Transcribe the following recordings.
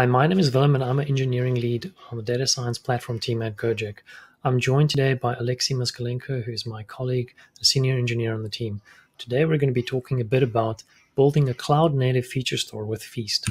Hi, my name is Willem and I'm an engineering lead on the data science platform team at Gojek. I'm joined today by Oleksii Moskalenko, who's my colleague, a senior engineer on the team. Today we're going to be talking a bit about building a cloud native feature store with Feast.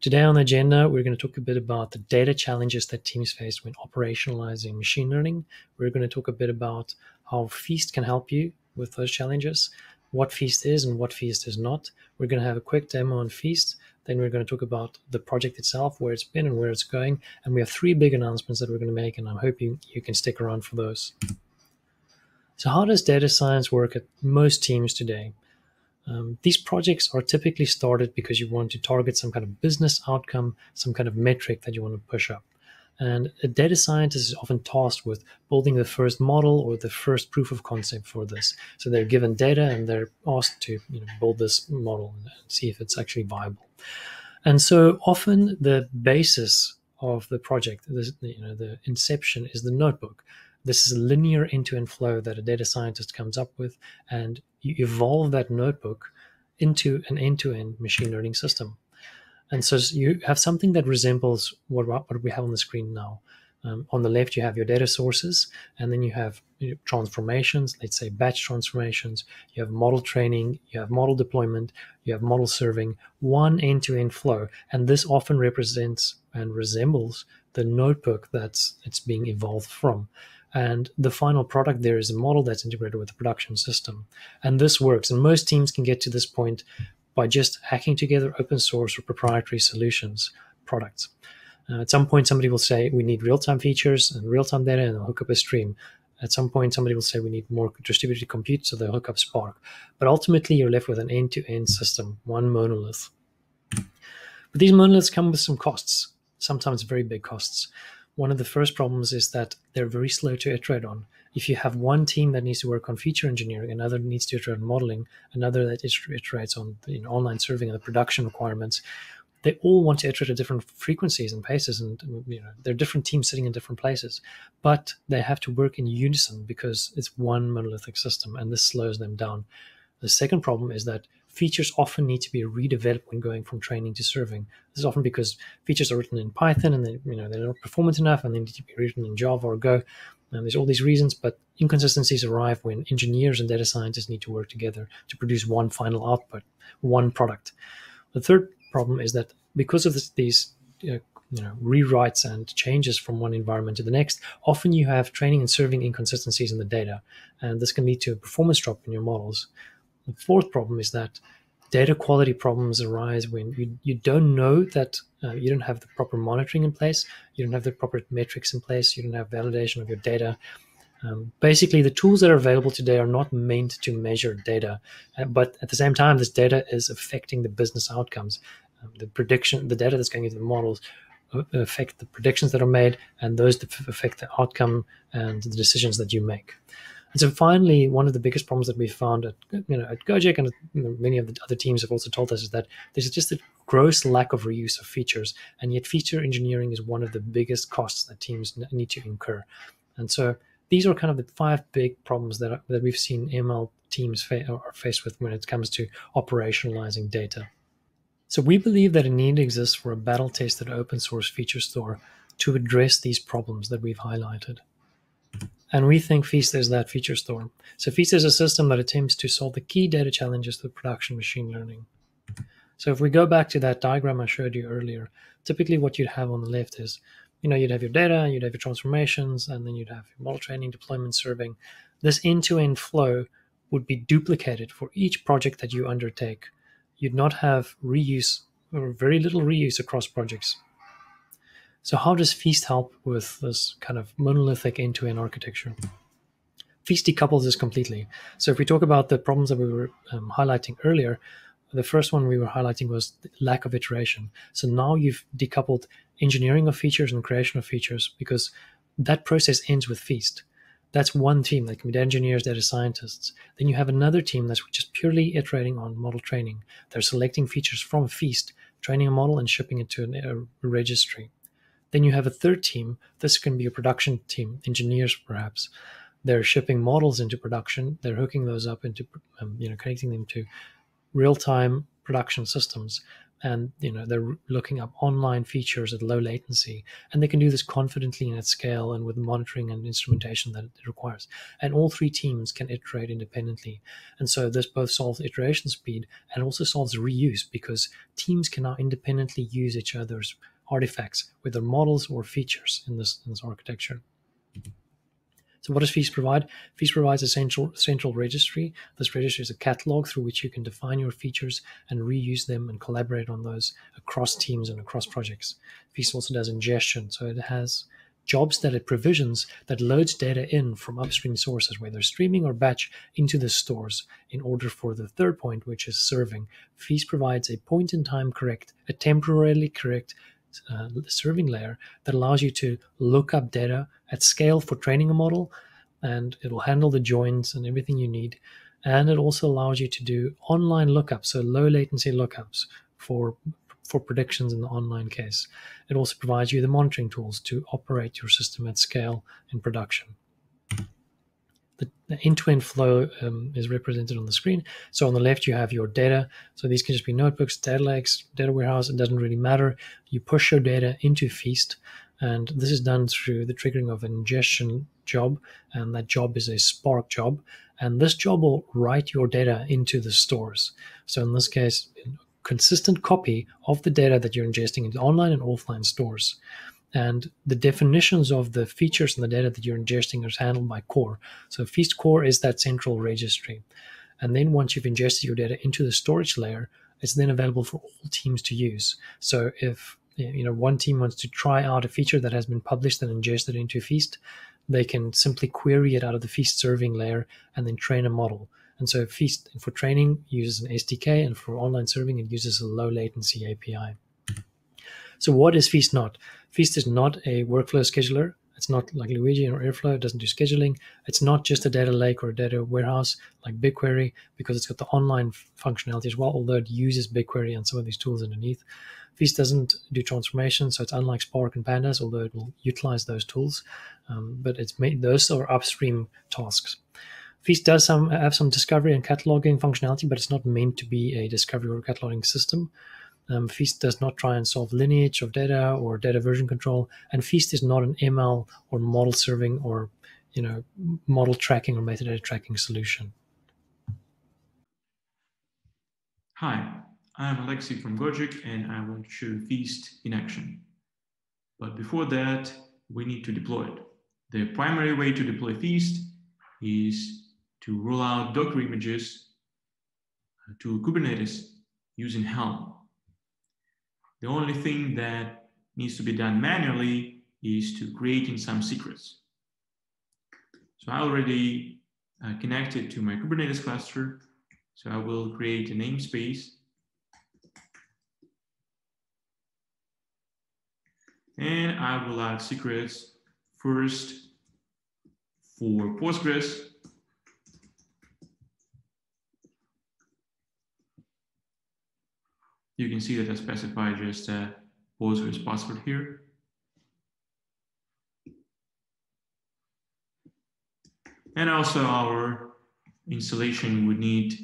Today on the agenda, we're going to talk a bit about the data challenges that teams face when operationalizing machine learning. We're going to talk a bit about how Feast can help you with those challenges, what Feast is and what Feast is not. We're going to have a quick demo on Feast then we're going to talk about the project itself, where it's been and where it's going. And we have three big announcements that we're going to make, and I'm hoping you can stick around for those. So, how does data science work at most teams today? Um, these projects are typically started because you want to target some kind of business outcome, some kind of metric that you want to push up. And a data scientist is often tasked with building the first model or the first proof of concept for this. So they're given data and they're asked to you know, build this model and see if it's actually viable. And so often the basis of the project, the, you know, the inception is the notebook. This is a linear end-to-end flow that a data scientist comes up with, and you evolve that notebook into an end-to-end machine learning system. And so you have something that resembles what, what we have on the screen now. Um, on the left, you have your data sources, and then you have transformations, let's say batch transformations. You have model training, you have model deployment, you have model serving, one end to end flow. And this often represents and resembles the notebook that's it's being evolved from. And the final product there is a model that's integrated with the production system. And this works. And most teams can get to this point by just hacking together open source or proprietary solutions products. Uh, at some point, somebody will say we need real-time features and real-time data, and I'll hook up a stream. At some point, somebody will say we need more distributed compute, so they'll hook up Spark. But ultimately, you're left with an end-to-end system, one monolith. But these monoliths come with some costs, sometimes very big costs. One of the first problems is that they're very slow to iterate on. If you have one team that needs to work on feature engineering, another needs to iterate on modeling, another that iterates on know, online serving and the production requirements, they all want to iterate at different frequencies and paces and you know they're different teams sitting in different places but they have to work in unison because it's one monolithic system and this slows them down the second problem is that features often need to be redeveloped when going from training to serving. This is often because features are written in Python and they, you know, they're not performant enough and they need to be written in Java or Go. And there's all these reasons, but inconsistencies arrive when engineers and data scientists need to work together to produce one final output, one product. The third problem is that because of this, these uh, you know rewrites and changes from one environment to the next, often you have training and serving inconsistencies in the data, and this can lead to a performance drop in your models. The fourth problem is that data quality problems arise when you, you don't know that uh, you don't have the proper monitoring in place, you don't have the proper metrics in place, you don't have validation of your data. Um, basically, the tools that are available today are not meant to measure data, uh, but at the same time, this data is affecting the business outcomes. Um, the prediction, the data that's going into the models uh, affect the predictions that are made, and those affect the outcome and the decisions that you make. And so finally, one of the biggest problems that we found at you know at Gojek and many of the other teams have also told us is that there's just a gross lack of reuse of features, and yet feature engineering is one of the biggest costs that teams need to incur. And so these are kind of the five big problems that that we've seen ML teams fa- are faced with when it comes to operationalizing data. So we believe that a need exists for a battle-tested open source feature store to address these problems that we've highlighted. And we think Feast is that feature store. So Feast is a system that attempts to solve the key data challenges with production machine learning. So if we go back to that diagram I showed you earlier, typically what you'd have on the left is, you know, you'd have your data, you'd have your transformations, and then you'd have your model training, deployment, serving. This end-to-end flow would be duplicated for each project that you undertake. You'd not have reuse or very little reuse across projects. So how does Feast help with this kind of monolithic end-to-end architecture? Feast decouples this completely. So if we talk about the problems that we were um, highlighting earlier, the first one we were highlighting was lack of iteration. So now you've decoupled engineering of features and creation of features because that process ends with Feast. That's one team that can be engineers, data scientists. Then you have another team that's just purely iterating on model training. They're selecting features from Feast, training a model, and shipping it to a registry. Then you have a third team. This can be a production team, engineers perhaps. They're shipping models into production. They're hooking those up into, um, you know, connecting them to real-time production systems. And you know they're looking up online features at low latency and they can do this confidently and at scale and with monitoring and instrumentation that it requires. And all three teams can iterate independently. And so this both solves iteration speed and also solves reuse because teams can now independently use each other's artifacts whether models or features in this, in this architecture so what does Feast provide? Feast provides a central, central registry. This registry is a catalog through which you can define your features and reuse them and collaborate on those across teams and across projects. Feast also does ingestion. So it has jobs that it provisions that loads data in from upstream sources, whether streaming or batch, into the stores in order for the third point, which is serving. Feast provides a point in time correct, a temporarily correct uh, serving layer that allows you to look up data at scale for training a model, and it'll handle the joins and everything you need. And it also allows you to do online lookups, so low latency lookups for for predictions in the online case. It also provides you the monitoring tools to operate your system at scale in production the, end-to-end flow um, is represented on the screen. So on the left, you have your data. So these can just be notebooks, data lakes, data warehouse. It doesn't really matter. You push your data into Feast, and this is done through the triggering of an ingestion job, and that job is a Spark job. And this job will write your data into the stores. So in this case, consistent copy of the data that you're ingesting into online and offline stores and the definitions of the features and the data that you're ingesting is handled by core. So Feast core is that central registry. And then once you've ingested your data into the storage layer, it's then available for all teams to use. So if you know one team wants to try out a feature that has been published and ingested into Feast, they can simply query it out of the Feast serving layer and then train a model. And so Feast for training uses an SDK, and for online serving it uses a low latency API. So what is Feast not? Feast is not a workflow scheduler. It's not like Luigi or Airflow. It doesn't do scheduling. It's not just a data lake or a data warehouse like BigQuery because it's got the online functionality as well, although it uses BigQuery and some of these tools underneath. Feast doesn't do transformation, so it's unlike Spark and Pandas, although it will utilize those tools. Um, but it's made, those are upstream tasks. Feast does some have some discovery and cataloging functionality, but it's not meant to be a discovery or cataloging system. Um, Feast does not try and solve lineage of data or data version control, and Feast is not an ML or model serving or you know model tracking or metadata tracking solution. Hi, I'm Oleksii from Gojek, and I want to show Feast in action. But before that, we need to deploy it. The primary way to deploy Feast is to roll out Docker images to Kubernetes using Helm. The only thing that needs to be done manually is to create in some secrets. So I already uh, connected to my Kubernetes cluster. So I will create a namespace. And I will add secrets first for Postgres You can see that I specify just uh, a Postgres password here. And also our installation would need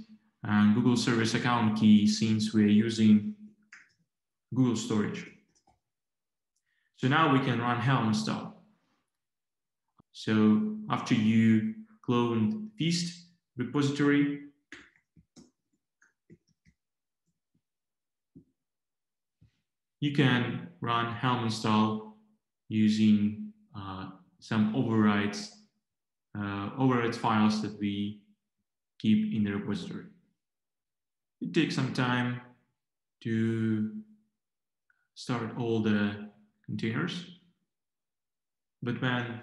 a Google Service account key since we're using Google Storage. So now we can run Helm install. So after you clone Feast repository, you can run Helm install using uh, some overrides, uh, override files that we keep in the repository. It takes some time to start all the containers, but when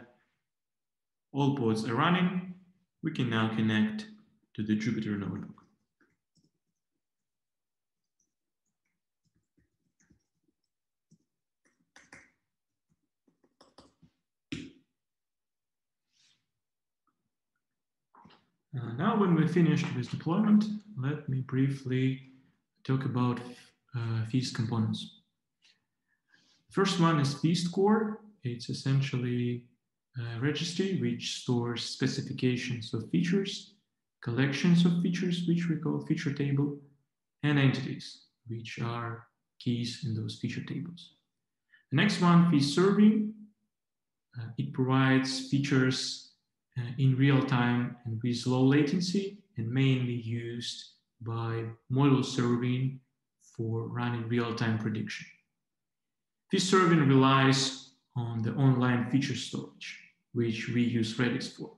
all pods are running, we can now connect to the Jupyter notebook. Uh, now when we're finished with deployment, let me briefly talk about uh, Feast components. First one is Feast Core. It's essentially a registry which stores specifications of features, collections of features, which we call feature table, and entities, which are keys in those feature tables. The next one, feast serving. Uh, it provides features in real time and with low latency and mainly used by model serving for running real-time prediction. This serving relies on the online feature storage, which we use Redis for.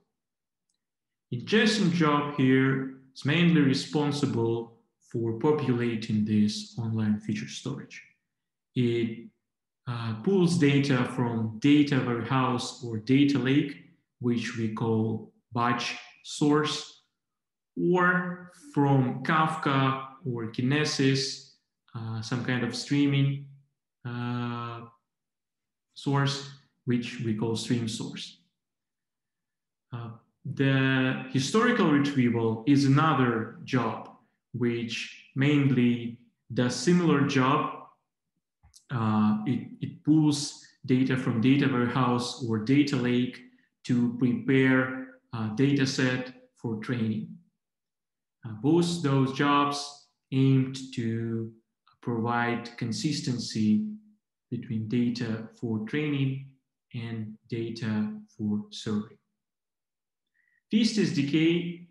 Ingestion job here is mainly responsible for populating this online feature storage. It uh, pulls data from data warehouse or data lake, which we call batch source, or from Kafka or Kinesis, uh, some kind of streaming uh, source, which we call stream source. Uh, the historical retrieval is another job which mainly does similar job. Uh, it, it pulls data from data warehouse or data lake to prepare a data set for training. Uh, both those jobs aimed to provide consistency between data for training and data for serving. Feast SDK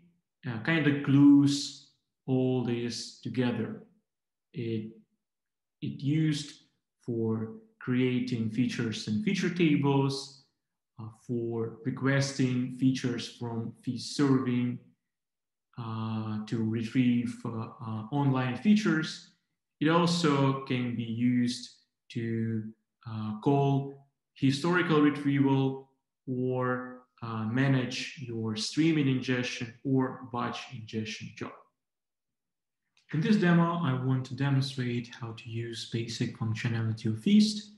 uh, kind of glues all this together. It, it used for creating features and feature tables, for requesting features from feast serving, uh, to retrieve uh, uh, online features. It also can be used to uh, call historical retrieval or uh, manage your streaming ingestion or batch ingestion job. In this demo, I want to demonstrate how to use basic functionality of Feast.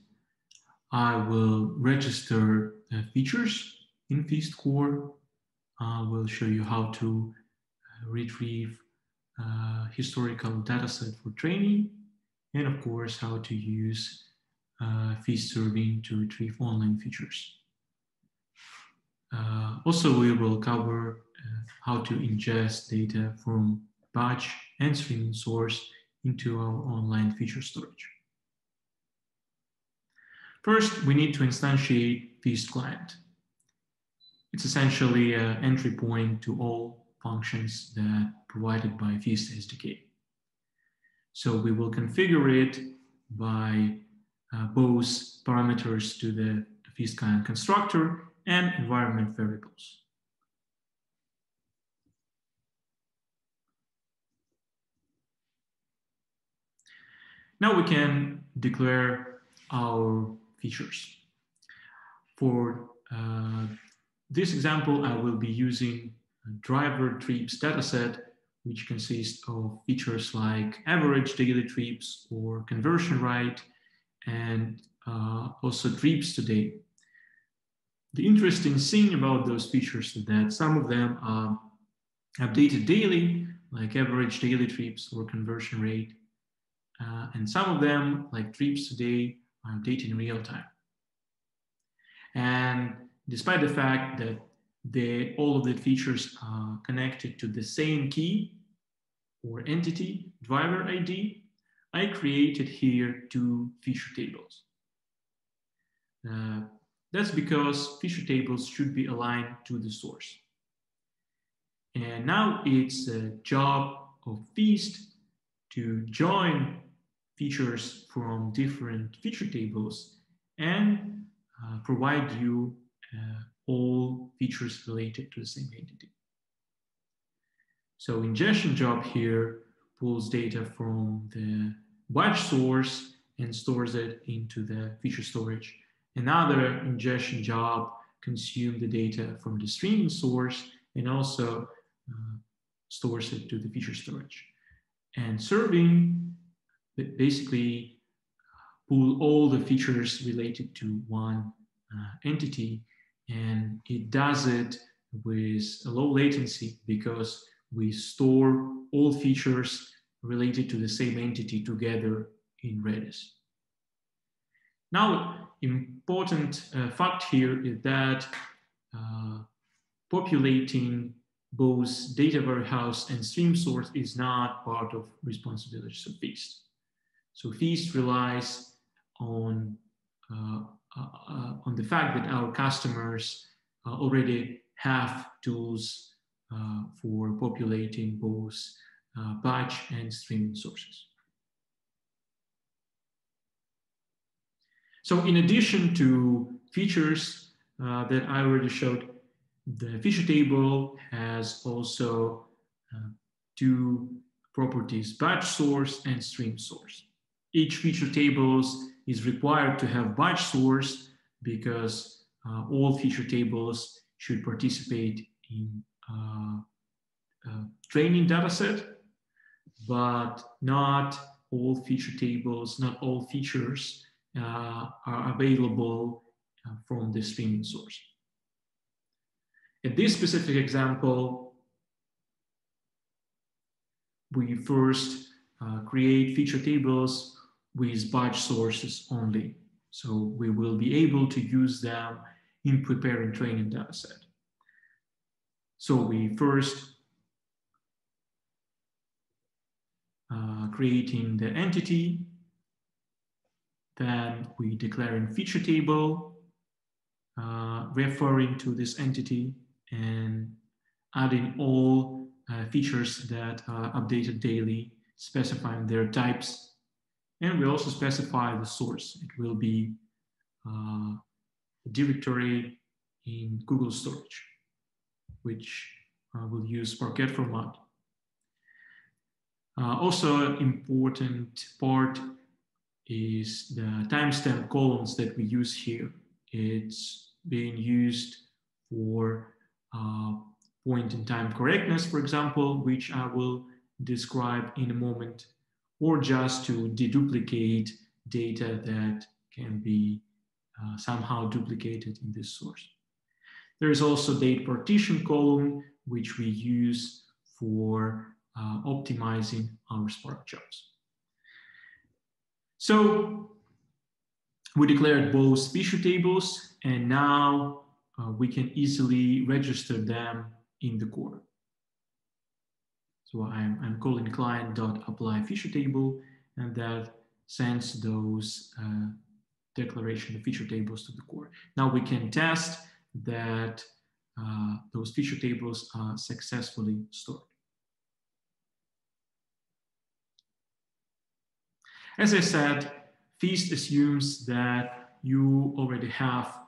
I will register uh, features in Feast core. I will show you how to uh, retrieve uh, historical dataset for training, and of course, how to use uh, Feast serving to retrieve online features. Uh, also, we will cover uh, how to ingest data from batch and streaming source into our online feature storage. First, we need to instantiate Feast client. It's essentially an entry point to all functions that provided by Feast SDK. So we will configure it by uh, both parameters to the, the Feast client constructor and environment variables. Now we can declare our features. For uh, this example, I will be using driver trips dataset, which consists of features like average daily trips or conversion rate, and uh, also trips today. The interesting thing about those features is that some of them are updated daily, like average daily trips or conversion rate. Uh, and some of them, like trips today, updated in real time. And despite the fact that they, all of the features are connected to the same key or entity, driver ID, I created here two feature tables. Uh, that's because feature tables should be aligned to the source. And now it's a job of Feast to join features from different feature tables and uh, provide you uh, all features related to the same entity. So ingestion job here pulls data from the batch source and stores it into the feature storage. Another ingestion job consumes the data from the streaming source and also uh, stores it to the feature storage. And serving basically pull all the features related to one uh, entity and it does it with a low latency because we store all features related to the same entity together in Redis. Now, important uh, fact here is that uh, populating both data warehouse and stream source is not part of responsibilities of Feast. So Feast relies on, uh, uh, uh on the fact that our customers uh, already have tools uh, for populating both batch and streaming sources. So in addition to features uh, that I already showed, the feature table has also uh, two properties, batch source and stream source. Each feature tables is required to have batch source because uh, all feature tables should participate in uh, uh, training dataset, but not all feature tables, not all features uh, are available uh, from the streaming source. In this specific example, we first create feature tables with batch sources only. So we will be able to use them in preparing training dataset. So we first uh, creating the entity, then we declare in feature table, uh, referring to this entity and adding all uh, features that are updated daily, specifying their types. And we also specify the source. It will be uh, a directory in Google Storage which uh, will use Parquet format. Uh, also important part is the timestamp columns that we use here. It's being used for uh, point in time correctness, for example, which I will describe in a moment, or just to deduplicate data that can be uh, somehow duplicated in this source. There is also date partition column, which we use for uh, optimizing our Spark jobs. So we declared both feature tables and now uh, we can easily register them in the core. So I'm, I'm calling client.apply feature table and that sends those uh, declaration of feature tables to the core. Now we can test that uh, those feature tables are successfully stored. As I said, Feast assumes that you already have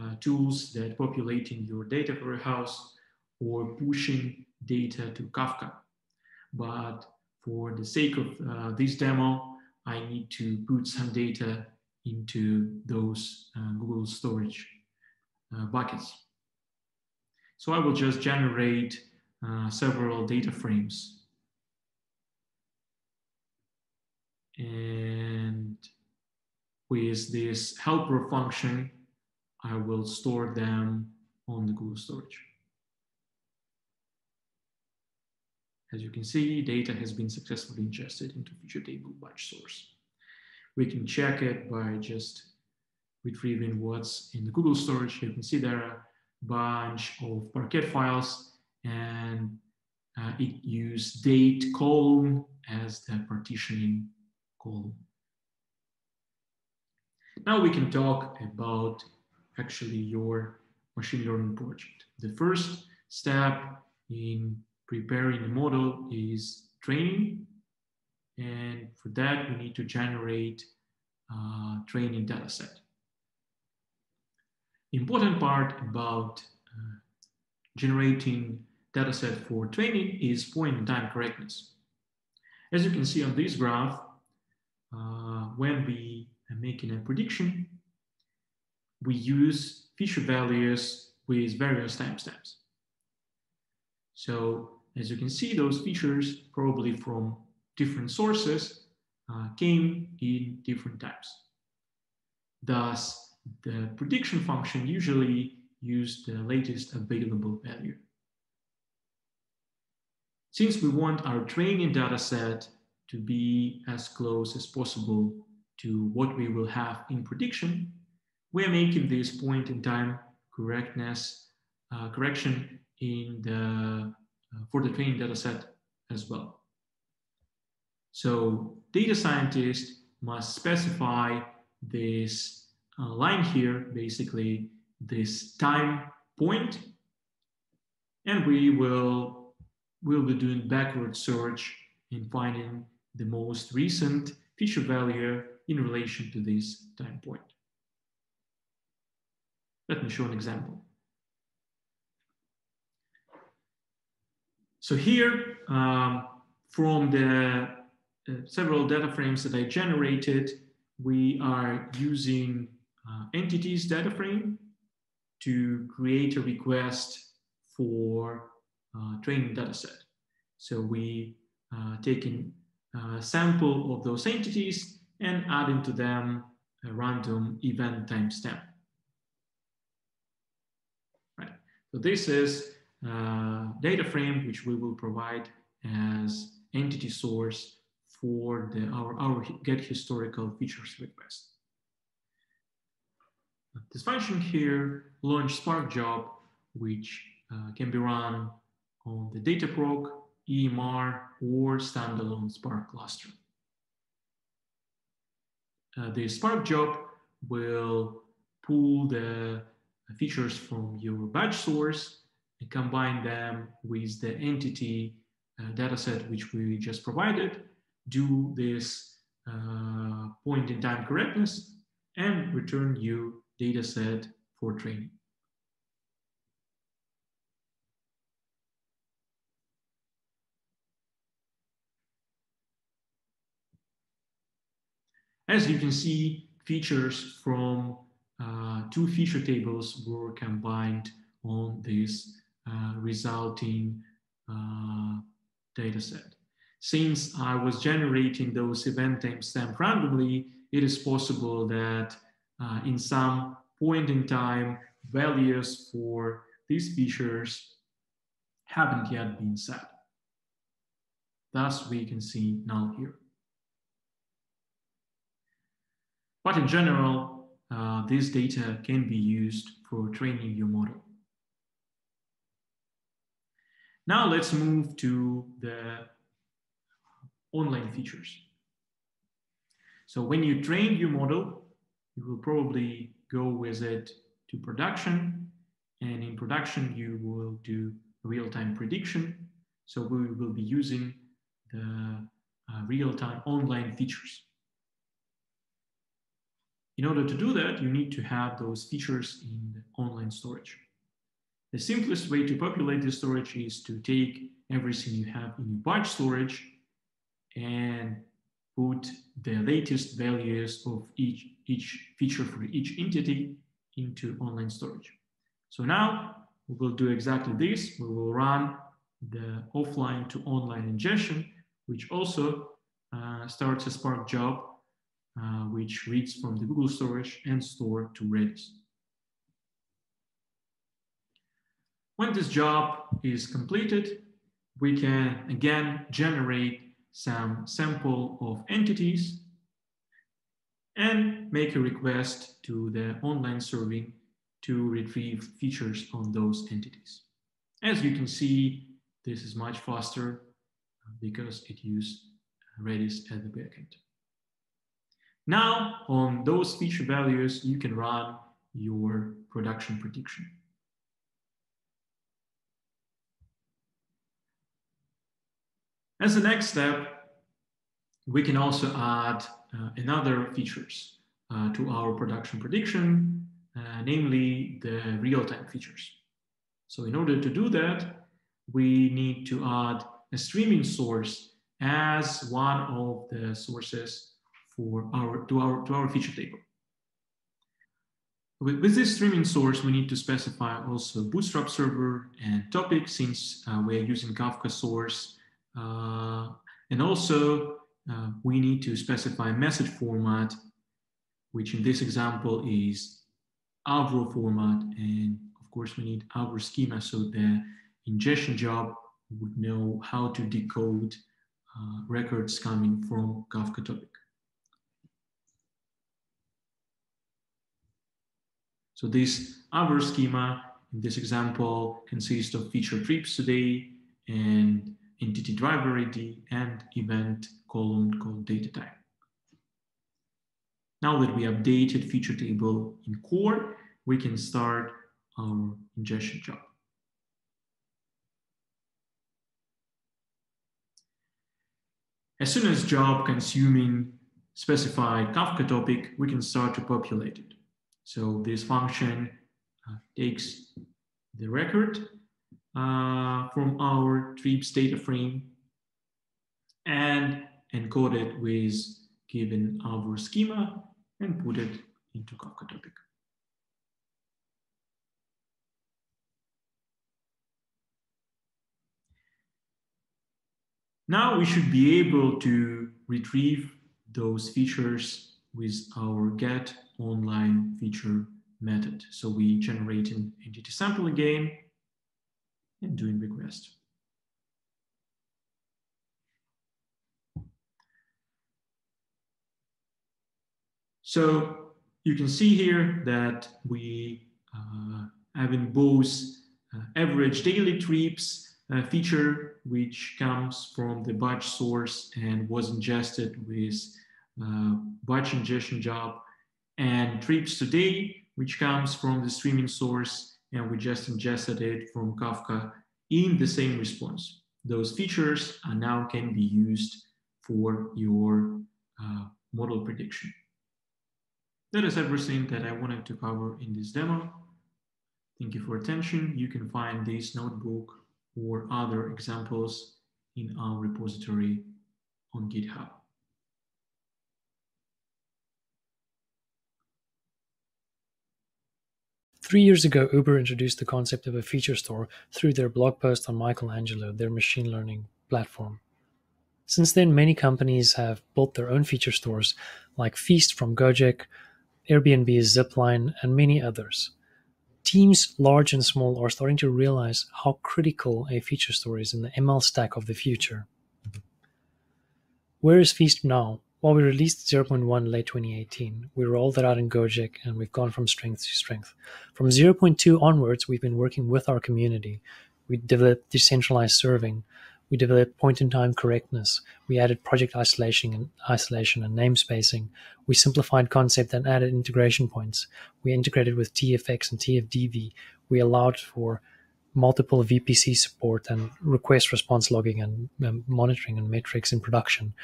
uh, tools that populating your data warehouse or pushing data to Kafka. But for the sake of uh, this demo, I need to put some data into those uh, Google storage uh, buckets. So I will just generate uh, several data frames. And with this helper function, I will store them on the Google Storage. As you can see, data has been successfully ingested into feature table batch source. We can check it by just retrieving what's in the Google storage. You can see there are a bunch of Parquet files and uh, it used date column as the partitioning column. Now we can talk about actually your machine learning project. The first step in preparing the model is training. And for that, we need to generate a training data set important part about uh, generating dataset for training is point in time correctness. As you can see on this graph, uh, when we are making a prediction, we use feature values with various timestamps. So as you can see, those features probably from different sources uh, came in different times. Thus, the prediction function usually use the latest available value. Since we want our training data set to be as close as possible to what we will have in prediction, we're making this point in time correctness uh, correction in the for the training data set as well. So data scientists must specify this uh, line here, basically this time point, and we will we'll be doing backward search and finding the most recent feature value in relation to this time point. Let me show an example. So here, um, from the uh, several data frames that I generated, we are using uh, entities data frame to create a request for uh, training data set. So we uh, taking a sample of those entities and adding to them a random event timestamp. Right. So this is uh, data frame which we will provide as entity source for the, our, our get historical features request. This function here launch Spark job, which uh, can be run on the Dataproc, EMR, or standalone Spark cluster. Uh, the Spark job will pull the features from your batch source combine them with the entity uh, dataset which we just provided, do this uh, point in time correctness, and return you dataset for training. As you can see, features from uh, two feature tables were combined on this resulting uh, dataset. Since I was generating those event timestamp randomly, it is possible that uh, in some point in time, values for these features haven't yet been set. Thus, we can see null here. But in general, uh, this data can be used for training your model. Now let's move to the online features. So when you train your model, you will probably go with it to production. And in production, you will do real-time prediction. So we will be using the uh, real-time online features. In order to do that, you need to have those features in the online storage. The simplest way to populate the storage is to take everything you have in your batch storage and put the latest values of each, each feature for each entity into online storage. So now we will do exactly this. We will run the offline to online ingestion, which also uh, starts a Spark job, uh, which reads from the Google storage and store to Redis. When this job is completed, we can again generate some sample of entities and make a request to the online serving to retrieve features on those entities. As you can see, this is much faster because it uses Redis at the backend. Now, on those feature values, you can run your production prediction. As the next step, we can also add uh, another features uh, to our production prediction, uh, namely the real-time features. So in order to do that, we need to add a streaming source as one of the sources for our to our to our feature table. With, with this streaming source, we need to specify also Bootstrap server and topic since uh, we're using Kafka source and also, uh, we need to specify message format, which in this example is Avro format. And of course, we need Avro schema so the ingestion job would know how to decode uh, records coming from Kafka topic. So this Avro schema in this example consists of feature trips today and entity driver ID, and event column called data type. Now that we updated feature table in core, we can start our ingestion job. As soon as job consuming specified Kafka topic, we can start to populate it. So this function uh, takes the record uh, from our trips data frame and encode it with given our schema and put it into Kafka topic. Now we should be able to retrieve those features with our get online feature method. So we generate an entity sample again and doing request. So you can see here that we uh, in both uh, average daily trips uh, feature, which comes from the batch source and was ingested with uh, batch ingestion job, and trips today, which comes from the streaming source, and we just ingested it from Kafka in the same response. Those features are now can be used for your uh, model prediction. That is everything that I wanted to cover in this demo. Thank you for attention. You can find this notebook or other examples in our repository on GitHub. Three years ago, Uber introduced the concept of a feature store through their blog post on Michelangelo, their machine learning platform. Since then, many companies have built their own feature stores, like Feast from Gojek, Airbnb's Zipline, and many others. Teams large and small are starting to realize how critical a feature store is in the ML stack of the future. Where is Feast now? Well, we released 0.1 late 2018. We rolled it out in Gojek and we've gone from strength to strength. From 0.2 onwards, we've been working with our community. We developed decentralized serving, we developed point-in-time correctness. We added project isolation and isolation and namespacing. We simplified concept and added integration points. We integrated with TFX and TFDV. We allowed for multiple VPC support and request response logging and um, monitoring and metrics in production.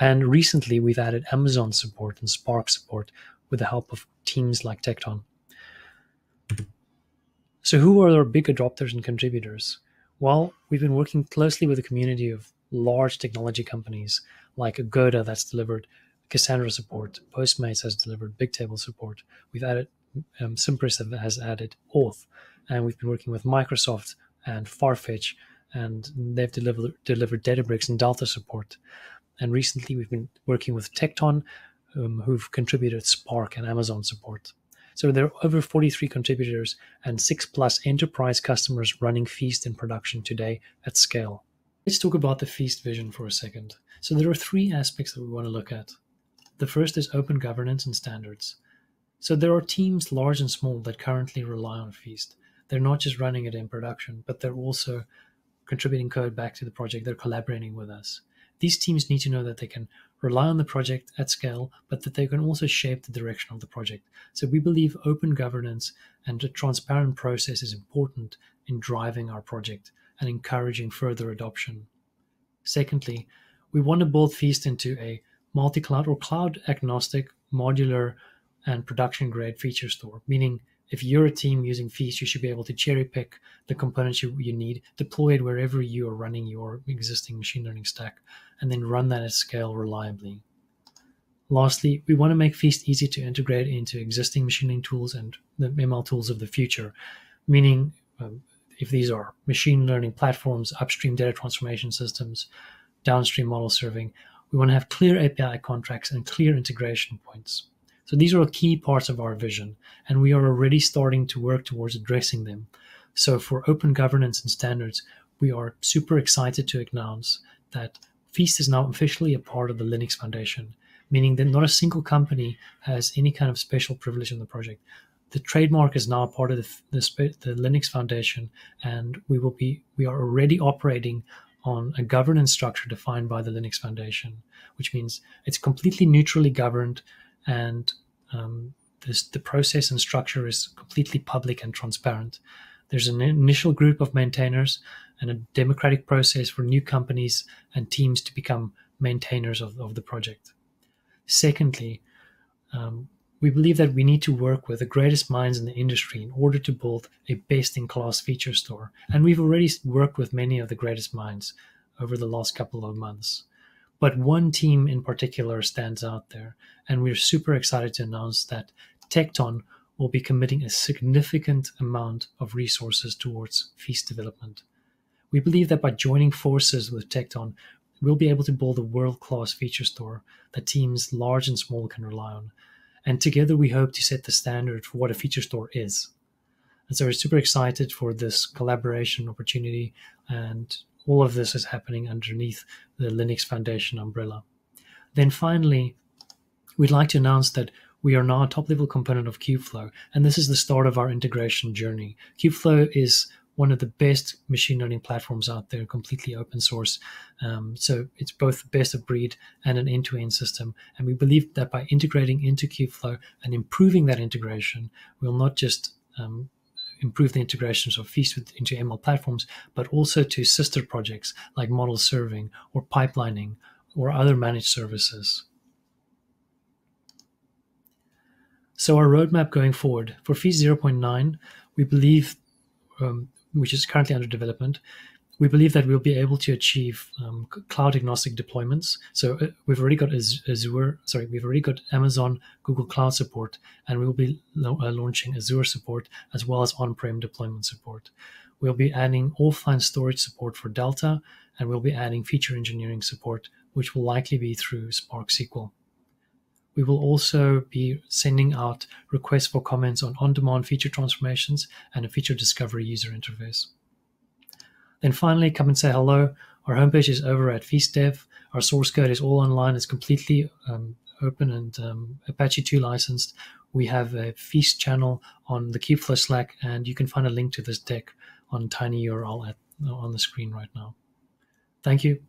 And recently, we've added Amazon support and Spark support with the help of teams like Tecton. So, who are our big adopters and contributors? Well, we've been working closely with a community of large technology companies like Agoda that's delivered Cassandra support, Postmates has delivered Bigtable support. We've added um, Cimpress has added Auth, and we've been working with Microsoft and Farfetch, and they've delivered delivered Databricks and Delta support. And recently, we've been working with Tecton, um, who've contributed Spark and Amazon support. So there are over 43 contributors and six plus enterprise customers running Feast in production today at scale. Let's talk about the Feast vision for a second. So there are three aspects that we want to look at. The first is open governance and standards. So there are teams large and small that currently rely on Feast. They're not just running it in production, but they're also contributing code back to the project. They're collaborating with us. These teams need to know that they can rely on the project at scale, but that they can also shape the direction of the project. So we believe open governance and a transparent process is important in driving our project and encouraging further adoption. Secondly, we want to build Feast into a multi cloud or cloud agnostic, modular, and production grade feature store, meaning if you're a team using Feast, you should be able to cherry pick the components you, you need, deploy it wherever you are running your existing machine learning stack, and then run that at scale reliably. Lastly, we want to make Feast easy to integrate into existing machine learning tools and the ML tools of the future, meaning um, if these are machine learning platforms, upstream data transformation systems, downstream model serving, we want to have clear API contracts and clear integration points. So these are key parts of our vision, and we are already starting to work towards addressing them. So for open governance and standards, we are super excited to announce that Feast is now officially a part of the Linux Foundation, meaning that not a single company has any kind of special privilege in the project. The trademark is now part of the, the, the Linux Foundation, and we will be we are already operating on a governance structure defined by the Linux Foundation, which means it's completely neutrally governed and um, this, the process and structure is completely public and transparent. There's an initial group of maintainers and a democratic process for new companies and teams to become maintainers of, of the project. Secondly, um, we believe that we need to work with the greatest minds in the industry in order to build a best in class feature store. And we've already worked with many of the greatest minds over the last couple of months. But one team in particular stands out there, and we're super excited to announce that Tecton will be committing a significant amount of resources towards Feast development. We believe that by joining forces with Tecton, we'll be able to build a world class feature store that teams large and small can rely on. And together we hope to set the standard for what a feature store is. And so we're super excited for this collaboration opportunity and all of this is happening underneath the Linux Foundation umbrella. Then finally, we'd like to announce that we are now a top level component of Kubeflow, and this is the start of our integration journey. Kubeflow is one of the best machine learning platforms out there, completely open source. Um, so it's both the best of breed and an end to end system. And we believe that by integrating into Kubeflow and improving that integration, we'll not just um, improve the integrations of Feast into ML platforms, but also to sister projects like model serving or pipelining or other managed services. So our roadmap going forward for Feast 0.9, we believe, um, which is currently under development, we believe that we'll be able to achieve um, cloud agnostic deployments. So uh, we've already got Azure, sorry, we've already got Amazon, Google Cloud support, and we'll be lo- uh, launching Azure support as well as on-prem deployment support. We'll be adding offline storage support for Delta, and we'll be adding feature engineering support, which will likely be through Spark SQL. We will also be sending out requests for comments on on-demand feature transformations and a feature discovery user interface. Then finally, come and say hello. Our homepage is over at FeastDev. Our source code is all online. It's completely um, open and um, Apache 2 licensed. We have a Feast channel on the Kubeflow Slack, and you can find a link to this deck on tinyurl at, on the screen right now. Thank you.